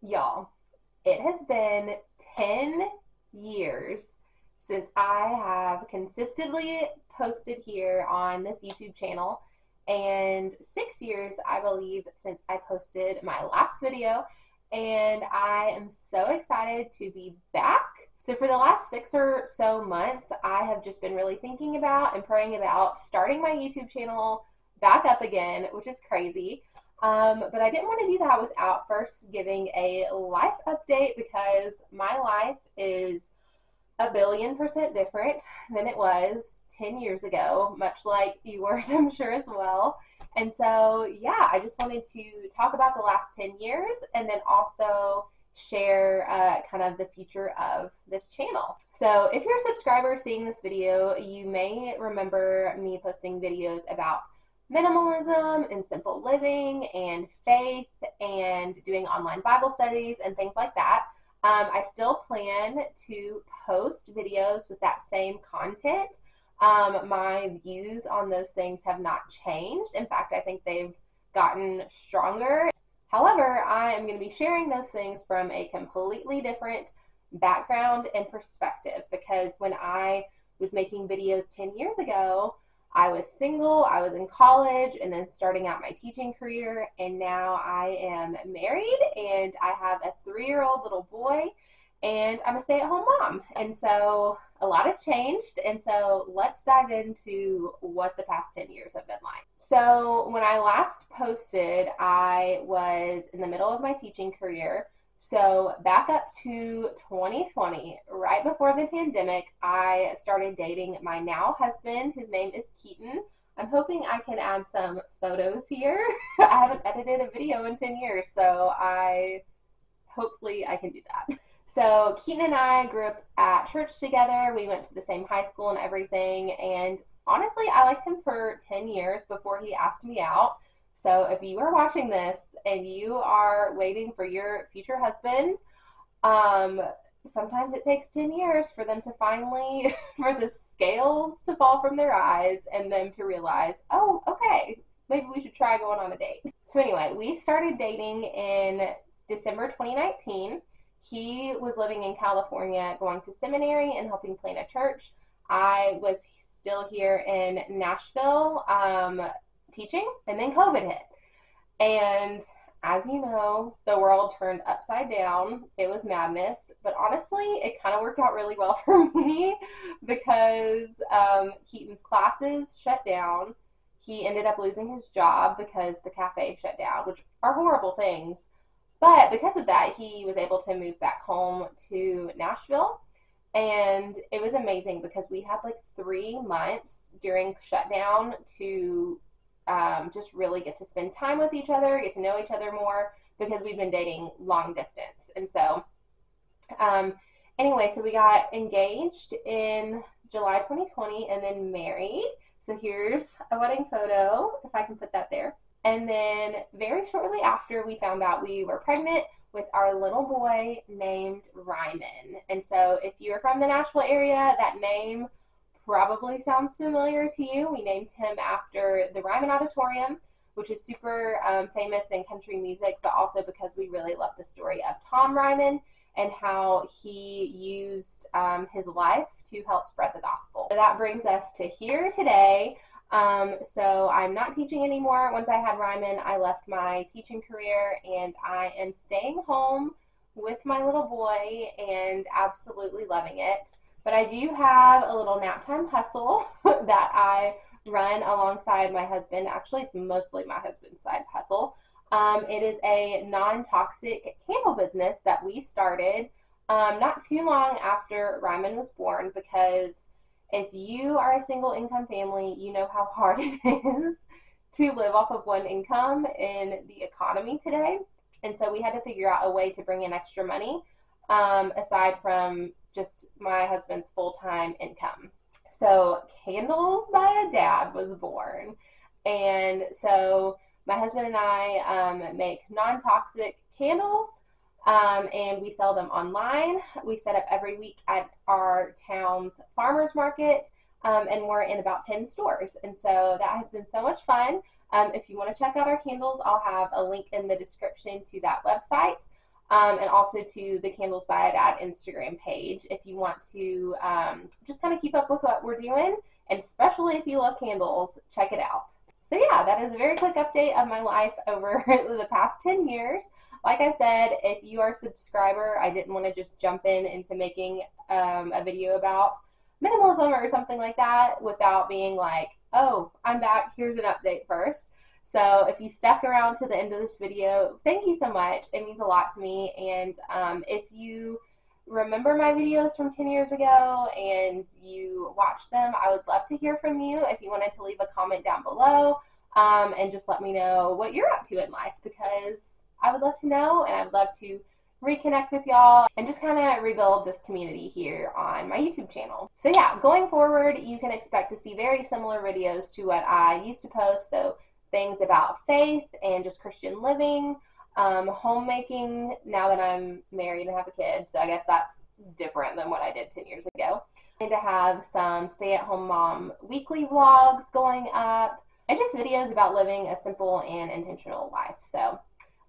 Y'all, it has been 10 years since I have consistently posted here on this YouTube channel, and six years, I believe, since I posted my last video. And I am so excited to be back. So, for the last six or so months, I have just been really thinking about and praying about starting my YouTube channel back up again, which is crazy. Um, but I didn't want to do that without first giving a life update because my life is a billion percent different than it was 10 years ago, much like yours, I'm sure, as well. And so, yeah, I just wanted to talk about the last 10 years and then also share uh, kind of the future of this channel. So, if you're a subscriber seeing this video, you may remember me posting videos about minimalism and simple living and faith and doing online Bible studies and things like that. Um, I still plan to post videos with that same content. Um, my views on those things have not changed. In fact, I think they've gotten stronger. However, I am going to be sharing those things from a completely different background and perspective because when I was making videos 10 years ago, I was single, I was in college, and then starting out my teaching career, and now I am married and I have a three year old little boy, and I'm a stay at home mom. And so a lot has changed, and so let's dive into what the past 10 years have been like. So, when I last posted, I was in the middle of my teaching career. So, back up to 2020, right before the pandemic, I started dating my now husband. His name is Keaton. I'm hoping I can add some photos here. I haven't edited a video in 10 years, so I hopefully I can do that. So, Keaton and I grew up at church together. We went to the same high school and everything, and honestly, I liked him for 10 years before he asked me out. So if you are watching this and you are waiting for your future husband, um, sometimes it takes 10 years for them to finally, for the scales to fall from their eyes and them to realize, oh, okay, maybe we should try going on a date. So anyway, we started dating in December 2019. He was living in California, going to seminary and helping plan a church. I was still here in Nashville, um, teaching, and then COVID hit. And as you know, the world turned upside down. It was madness. But honestly, it kind of worked out really well for me because um, Keaton's classes shut down. He ended up losing his job because the cafe shut down, which are horrible things. But because of that, he was able to move back home to Nashville. And it was amazing because we had like three months during shutdown to um, just really get to spend time with each other, get to know each other more because we've been dating long distance. And so, um, anyway, so we got engaged in July 2020 and then married. So here's a wedding photo, if I can put that there. And then very shortly after, we found out we were pregnant with our little boy named Ryman. And so if you're from the Nashville area, that name probably sounds familiar to you. We named him after the Ryman Auditorium, which is super um, famous in country music, but also because we really love the story of Tom Ryman and how he used um, his life to help spread the gospel. So that brings us to here today. Um, so I'm not teaching anymore. Once I had Ryman, I left my teaching career and I am staying home with my little boy and absolutely loving it. But I do have a little nap time hustle that I run alongside my husband. Actually, it's mostly my husband's side hustle. Um, it is a non toxic candle business that we started um, not too long after Ryman was born because if you are a single income family, you know how hard it is to live off of one income in the economy today. And so we had to figure out a way to bring in extra money um, aside from just my husband's full time income. So, Candles by a Dad was born. And so, my husband and I um, make non toxic candles um, and we sell them online. We set up every week at our town's farmers market. Um, and we're in about 10 stores. And so that has been so much fun. Um, if you want to check out our candles, I'll have a link in the description to that website. Um, and also to the Candles by Dad Instagram page if you want to um, just kind of keep up with what we're doing. And especially if you love candles, check it out. So, yeah, that is a very quick update of my life over the past 10 years. Like I said, if you are a subscriber, I didn't want to just jump in into making um, a video about minimalism or something like that without being like, oh, I'm back, here's an update first. So if you stuck around to the end of this video, thank you so much. It means a lot to me. And um, if you remember my videos from 10 years ago and you watch them, I would love to hear from you. If you wanted to leave a comment down below um, and just let me know what you're up to in life because I would love to know and I'd love to reconnect with y'all and just kind of rebuild this community here on my YouTube channel. So yeah, going forward, you can expect to see very similar videos to what I used to post. So things about faith and just Christian living, um, homemaking now that I'm married and have a kid. So I guess that's different than what I did 10 years ago. And to have some stay at home mom weekly vlogs going up and just videos about living a simple and intentional life. So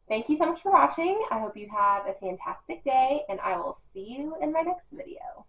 thank you so much for watching. I hope you have a fantastic day and I will see you in my next video.